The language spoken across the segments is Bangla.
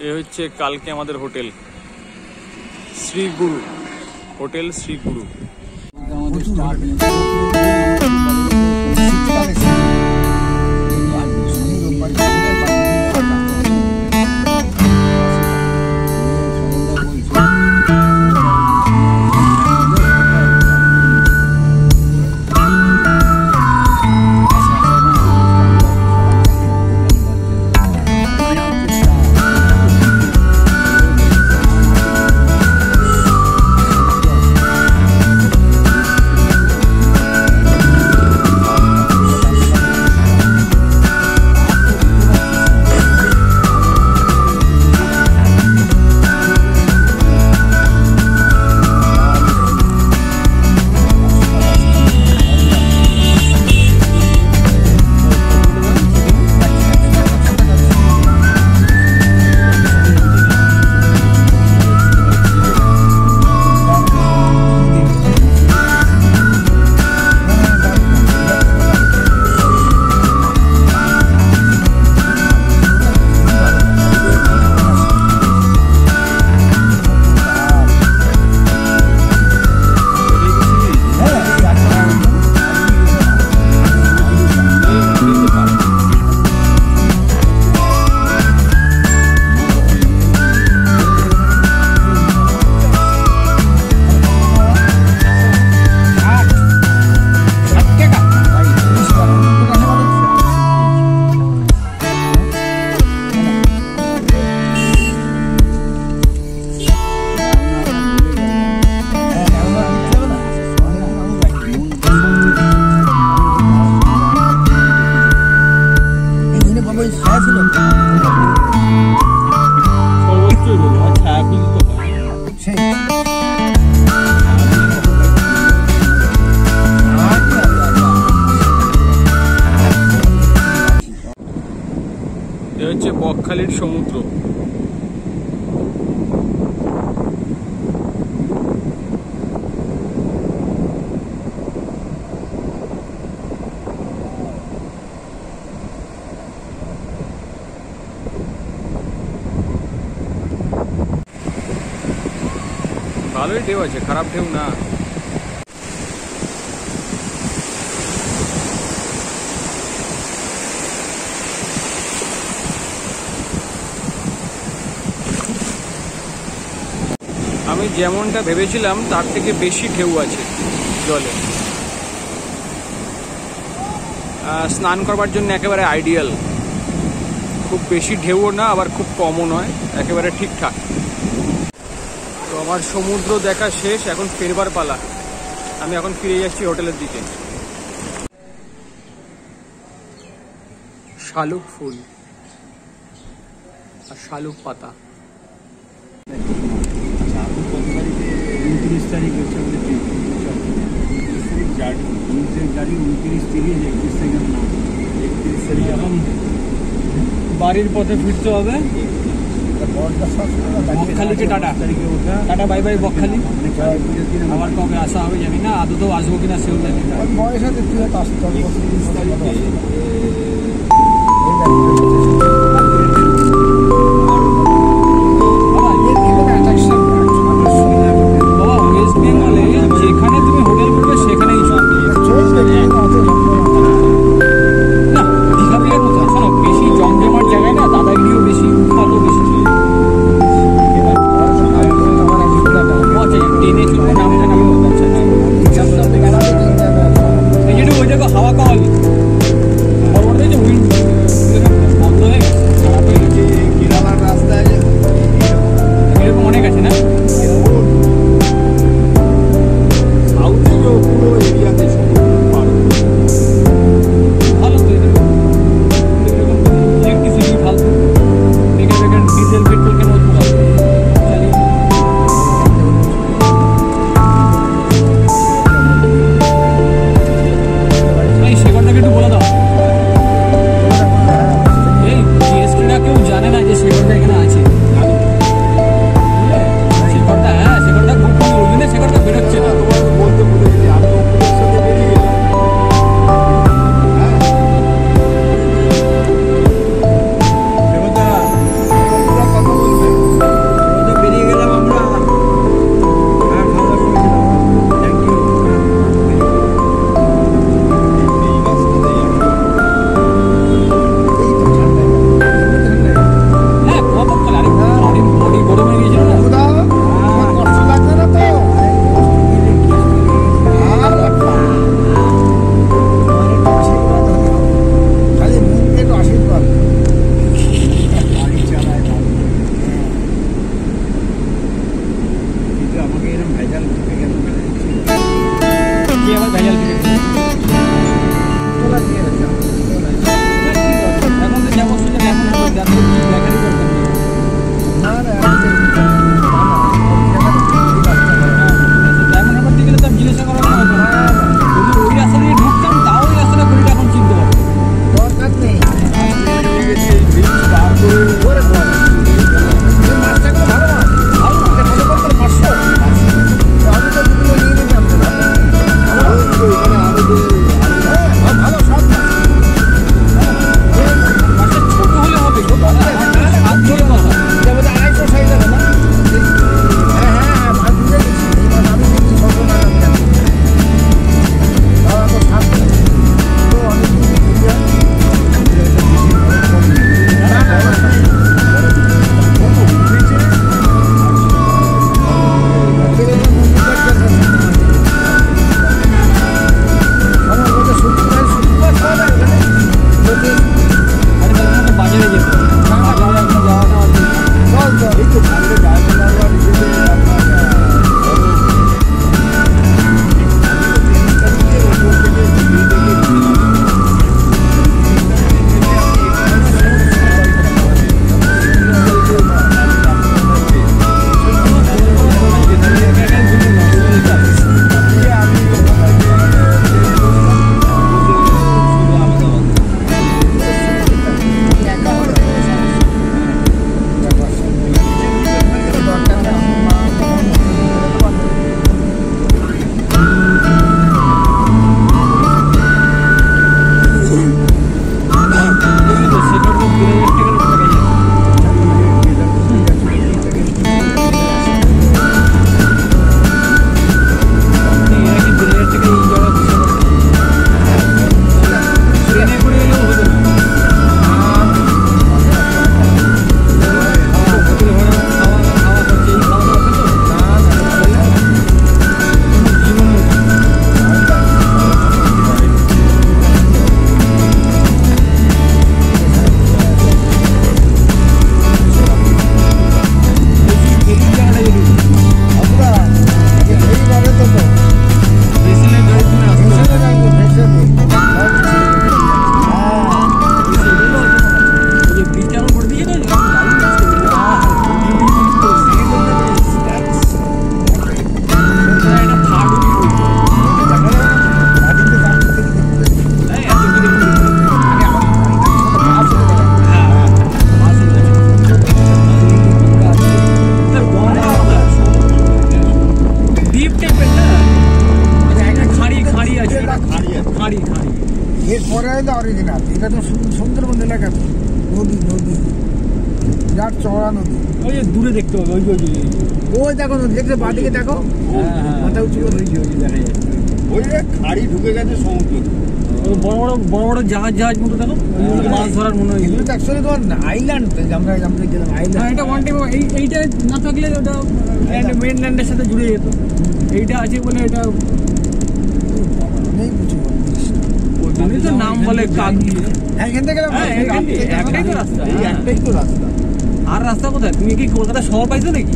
এ হচ্ছে কালকে আমাদের হোটেল। শ্রী গুরু। হোটেল শ্রী গুরু। হচ্ছে বকখালির সমুদ্র। ভালোই ঢেউ আছে, খারাপ ঢেউ না। আমি যেমনটা ভেবেছিলাম, তার থেকে বেশি ঢেউ আছে জলে। স্নান করবার জন্য একেবারে আইডিয়াল খুব বেশি ঢেউও না, আবার খুব কমও নয়, একেবারে ঠিকঠাক। আমার সমুদ্র দেখা শেষ এখন ফেরবার পালা। আমি এখন ফিরে যাচ্ছি হোটেলের দিকে। শালুক ফুল আর শালুক পাতা। উনত্রিশ তারিখ হচ্ছে আমাদের উনত্রিশ তারিখ উনত্রিশ গাড়ি উনত্রিশ তিরিশ একত্রিশ তারিখ না একত্রিশ তারিখ এখন বাড়ির পথে ফিরতে হবে? বকখালিতে tata tata bye bye Bakkhali. আবার কবে আসা হবে জানি না আদতেও আসব কিনা সেও জানি না। বয়স আছে তুই আসতে হবে। একদম সু- সুন্দরবন এলাকা। নদী নদী। বিরাট চওড়া নদী। ওই যে দূরে দেখতে হবে ওই যে ওই ওই দেখো নদী দেখছ বাদিকে দেখো? হ্যাঁ, হ্যাঁ। মাথা উঁচু করে। ওই যে খাড়ি ঢুকে গেছে সমুদ্র। ওই বড় বড় বড় বড় জাহাজ জাহাজ মতো দেখো। মাছ ধরার মনে হয়। এগুলো তো অ্যাকচুয়ালি তোমার আইল্যান্ড আমরা আমরা গেলাম আইল্যান্ড এটা ওয়ান টাইম এইটা না থাকলে ওটা মেন ল্যান্ডের সাথে জুড়ে যেত। এইটা আছে বলে এটা তো নাম বলে হ্যাঁ এখান থেকে গেলাম। এখান থেকে, একটাই তো রাস্তা, হ্যাঁ। একটাই তো রাস্তা। আর রাস্তা কোথায়? তুমি কি কলকাতা শহর পাইছো নাকি?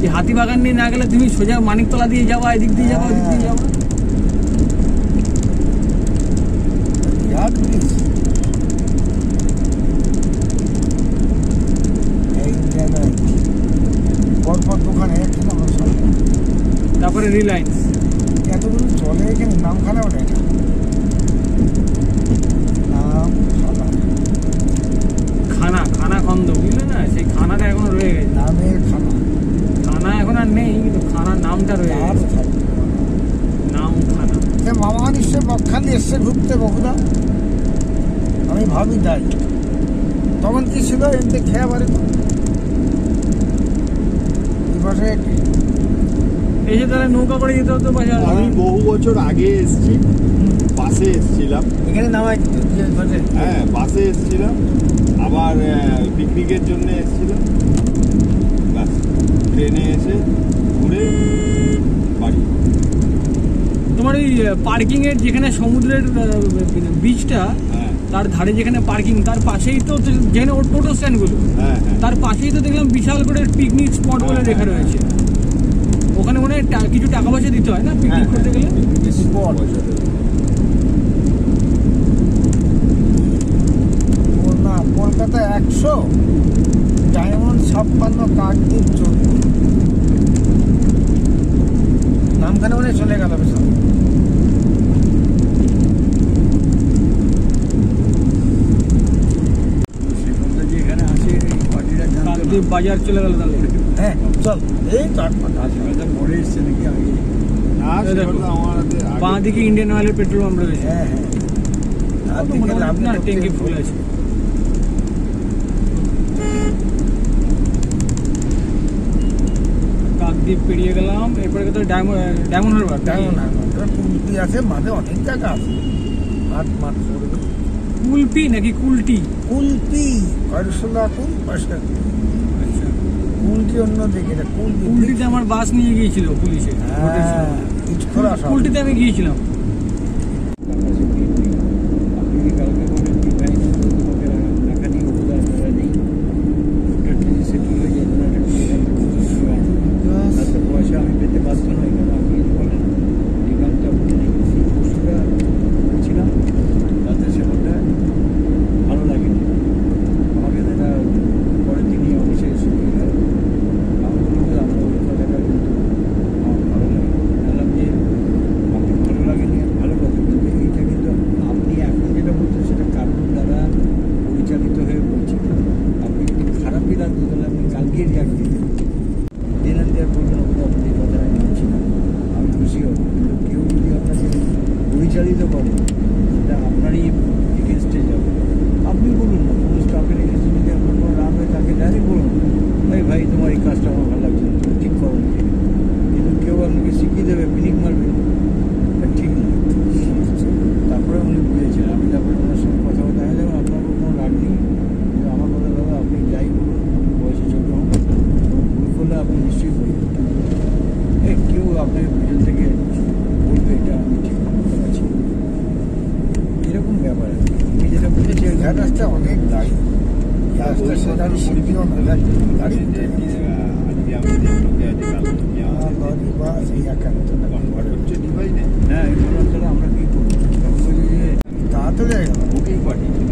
যে হাতিবাগান নিয়ে না গেলে তুমি সোজা মানিকতলা দিয়ে যাবা এদিক দিয়ে যাবা ওদিক দিয়ে যাবা। তারপরে রিলায়েন্স এতগুলো চলে এখানে নামখানা ওটা এটা নামখানা খানা খানা খন্দ বুঝলে না সেই খানাটা এখনও রয়ে খানা খানা এখন আর নেই কিন্তু খানার নামটা রয়ে গেছে নাম খানা এ মামা নিশ্চয় বকখালি এসছে ঘুরতে বহুদা আমি ভাবি তাই। তখন কি ছিল এমনি খেয়া বাড়ি তো? এই পাশে এসে তাহলে নৌকা করে যেতে হতো বাজার। আমি বহু বছর আগে এসেছি বাসে এসেছিলাম। এখানে নামাই হ্যাঁ বাসে এসেছিলাম আবার পিকনিকের জন্য এসেছিলাম। ট্রেনে এসে ঘুরে বাড়ি। তোমার ওই পার্কিং এর যেখানে সমুদ্রের বিচটা হ্যাঁ। তার ধারে যেখানে পার্কিং তার পাশেই তো যেখানে ওর টোটো স্ট্যান্ডগুলো হ্যাঁ হ্যাঁ। তার পাশেই তো দেখলাম বিশাল করে পিকনিক স্পট বলে লেখা রয়েছে। ওখানে মনে হয় কিছু টাকা পয়সা দিতে হয় না পিকনিক করতে গেলে? স্পট ও না কলকাতা একশো ডায়মন্ড ছাপ্পান্ন কাকদ্বীপ চোদ্দ নামখানা মানে চলে গেল বেশ যেখানে আসে এই পার্টিটা কাকদ্বীপ বাজার চলে গেল তাহলে হ্যাঁ চল এই চার পাঁচ পরে এসছে নাকি আগে না এই দেখো। সেটা আমার হাতে আগে- বাঁ দিকে ইন্ডিয়ান অয়েলের পেট্রোল পাম্প রয়েছে হ্যাঁ হ্যাঁ আর তো দিকে মোটামুটি লাভ না নেই, ট্যাঙ্কি ফুল আছে কাকদ্বীপ পেরিয়ে গেলাম এরপরে তো Diamond Harbour. Diamond Harbour. Kulpi আছে মাঝে অনেক জায়গা আছে। হাট মাঠ পড়বে কুলপি নাকি কুলটি? কুলপি কয়শোলা কুল? পয়সা আচ্ছা। কুলটি অন্য দিকে এটা কুলপি। কুলটিতে আমার বাস নিয়ে গিয়েছিল পুলিশে হ্যাঁ কুলটিতে আমি গিয়েছিলাম আপনি কালকে বলেন কি ভাই তোমাকে টাকা দিয়ে ওগুলো আপনারা নেই ওটা সেটেল হয়ে যায় ওনার একটা পয়সা আমি পেতে বাধ্য নই কারণ আপনি বলেন ডিমান্ডটা উঠে নেই পশুটা বলছিলাম তাতে সেটা ভালো লাগেনি আমাকে যেটা পরে তিনি অফিসে এসে বলে গেল আমি বললাম যে আপনার ওই কথাটা কিন্তু আমার ভালো লাগে বললাম যে আপনি ভালো লাগেনি ভালো কথা কিন্তু এইটা কিন্তু আপনি এখন যেটা বলছেন সেটা কারণ দ্বারা পরিচালিত হয়ে বলছেন আপনি যদি খারাপই লাগতো তাহলে আপনি কালকে রিয়াক্ট দিতেন দিন আন দেওয়ার বলবেন ওগুলো আপনি এই কথাটা আমি মানছি না আমি খুশি হব কিন্তু কেউ যদি আপনাকে পরিচালিত করে সেটা আপনারই এগেনস্টে যাবে আপনি বলুন না কোনো স্টাফের এগেনস্টে যদি আপনার কোনো রাগ হয় তাকে ডাইরেক্ট বলুন ভাই ভাই তোমার এই কাজটা আমার ভালো লাগছে না তুমি ঠিক করো না কিন্তু কেউ আপনাকে শিখিয়ে দেবে মিনিট মারবে এটা ঠিক না তারপরে উনি বুঝেছেন আমি তারপরে ওনার সঙ্গে কথা বলতে দেখা যাবে আপনার উপর কোনো রাগ নেই কিন্তু আমার কথা দাদা আপনি যাই বলুন আপনি বয়সে ছোট হন এবং ভুল করলে আপনি নিশ্চয়ই বলবেন এ কেউ আপনাকে পিছন থেকে বলবে এটা আমি ঠিক করতে পারছি এরকম ব্যাপার কি। আমি যেটা বুঝেছি এই রাস্তায় অনেক গাড়ি এই রাস্তায় সে গাড়ি শিখিও না গাড়ি গাড়ি আর লরি বাস এই হ্যাঁ আমরা কি করব? যে তাড়াতাড়ি হয়ে ওকেই পাঠিয়েছি